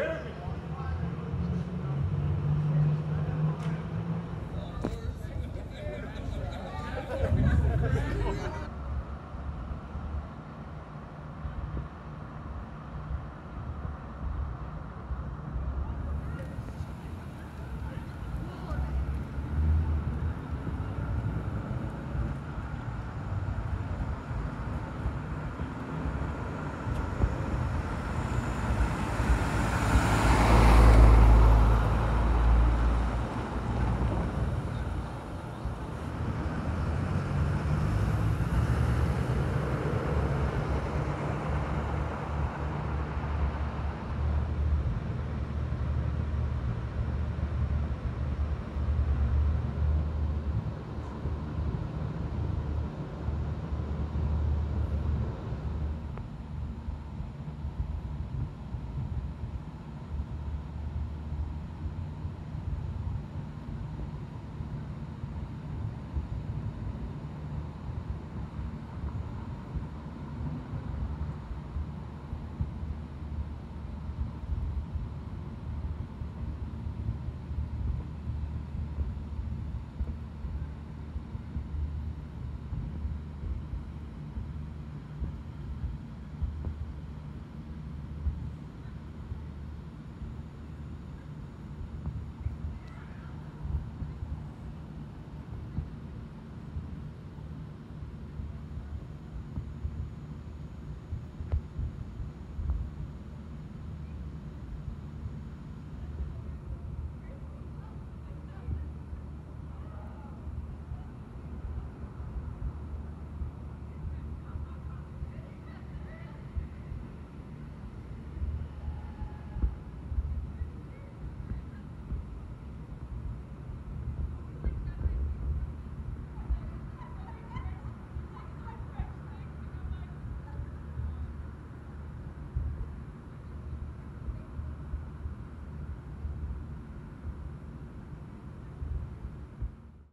Jeremy.